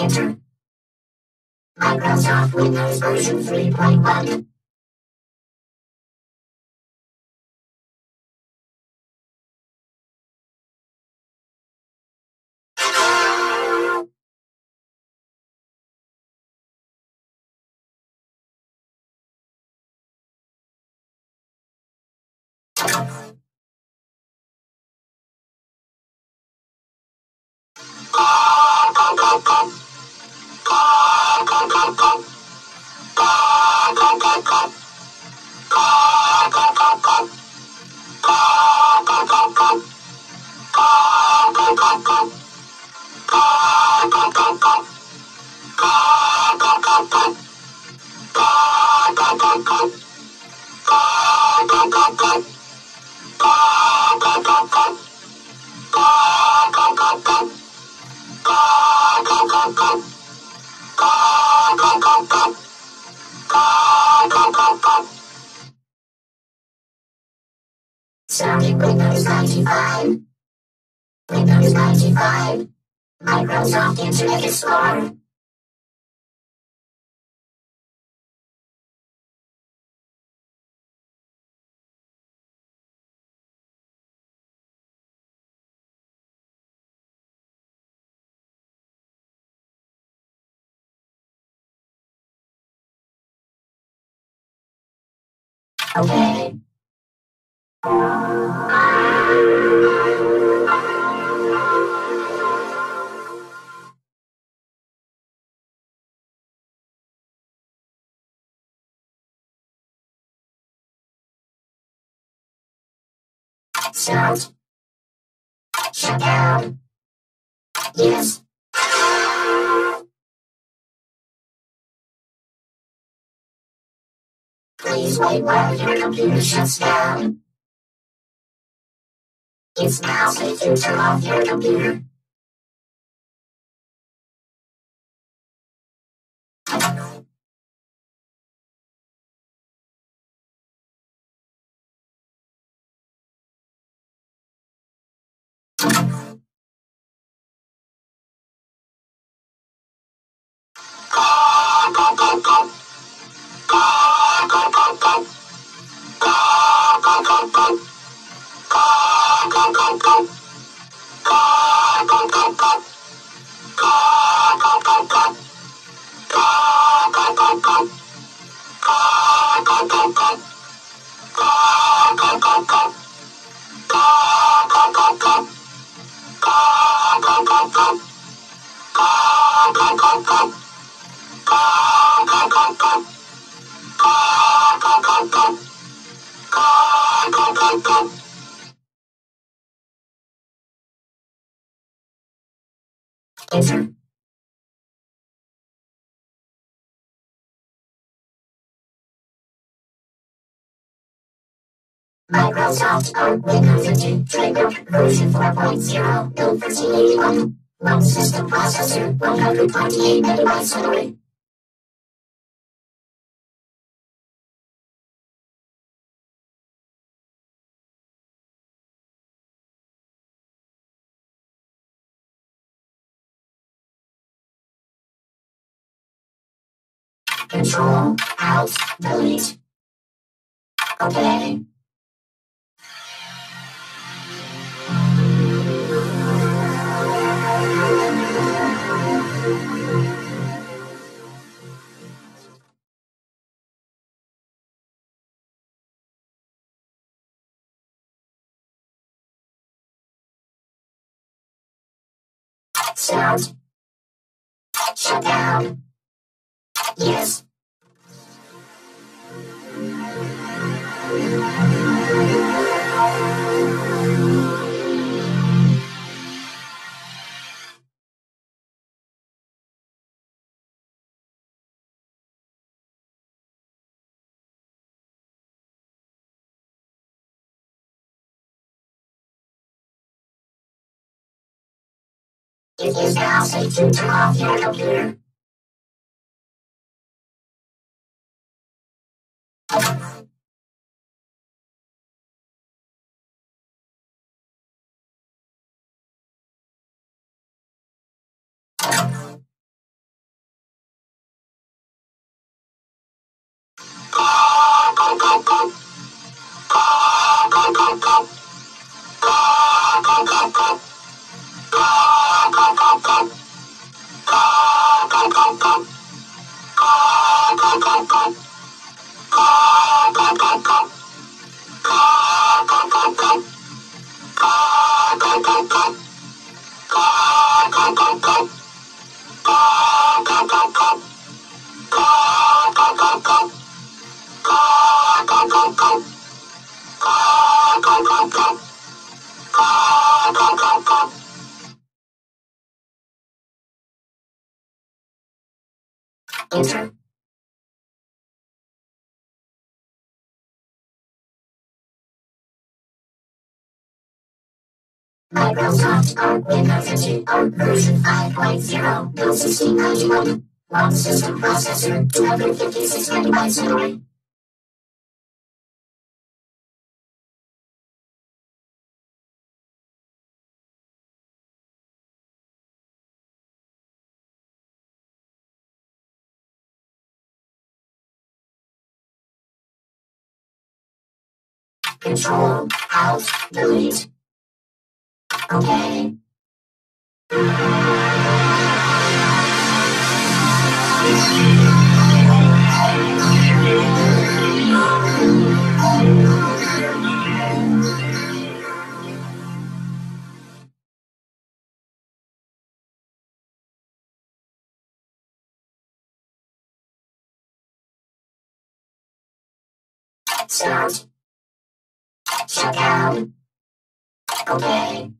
Enter. Microsoft Windows version 3.1. 95. Windows 95. Microsoft Internet Explorer. Okay. Start. Shut down. Yes. Please wait while your computer shuts down. It's now safe to turn off your computer. Enter. Microsoft NT Framework version 4.0 built for C81. One system processor, 128 megabytes memory. Control, Alt, Delete. Okay. Start. Shut down. Yes. Is now safe to turn off your computer. Microsoft Art Windows Engine Art version 5.0 build 1691. Long system processor 256 megabytes memory. Control, Alt, Delete. Okay. Start. Shut down. Okay.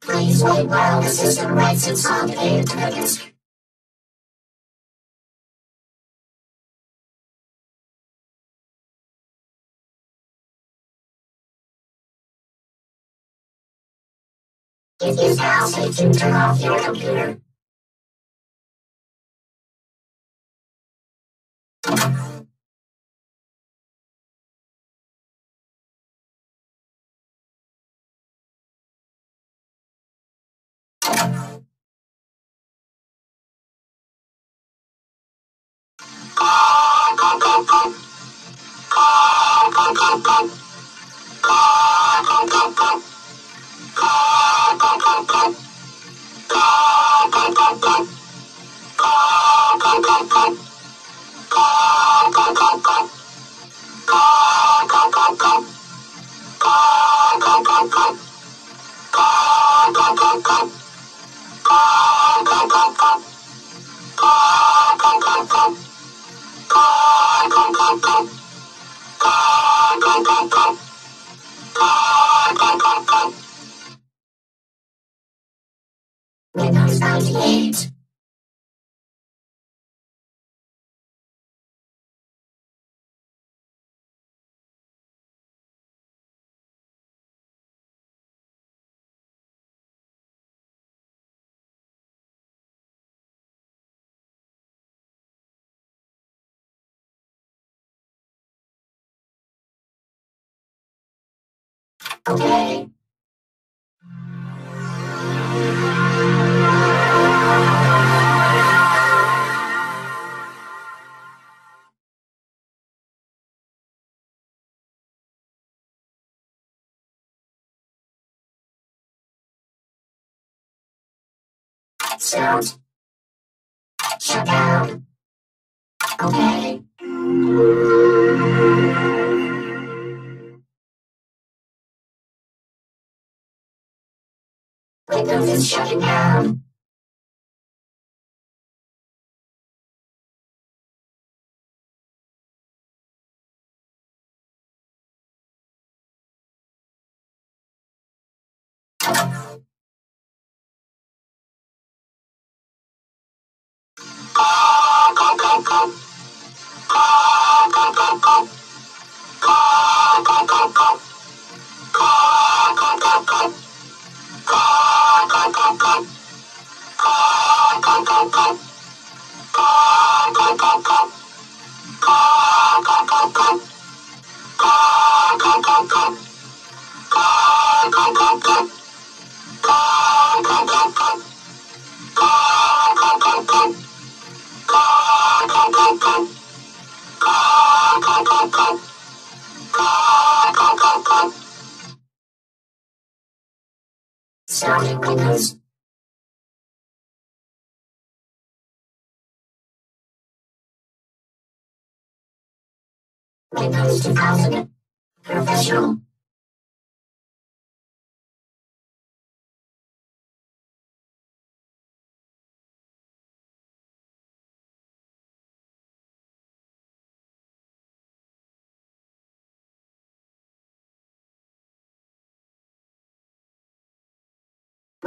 Please wait while the system writes its complicated to the disk. It is now safe to turn off your computer. Windows 98. Okay. Start. Shut down. Okay. Is shutting down. Starting Windows. Windows 2000. Professional.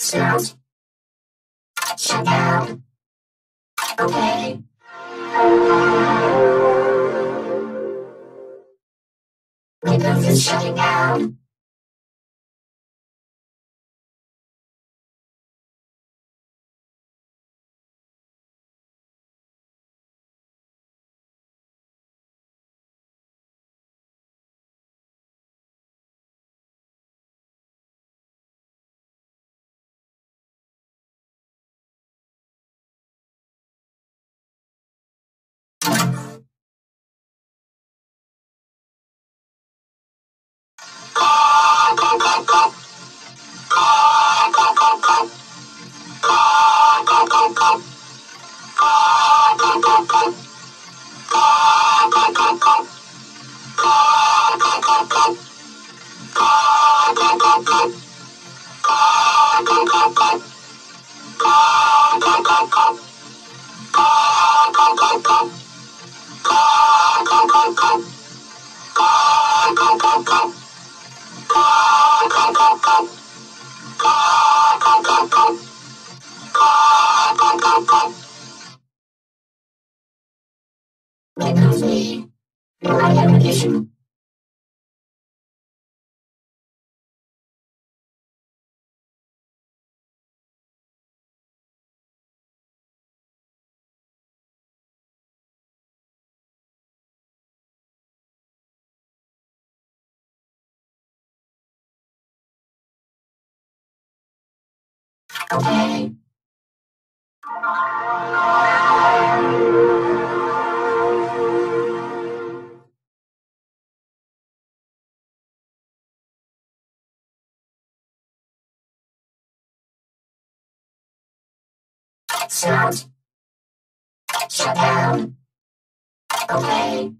Sound. Shut down. Okay. Windows is shutting down. Thank you. Okay. Shut down. Okay.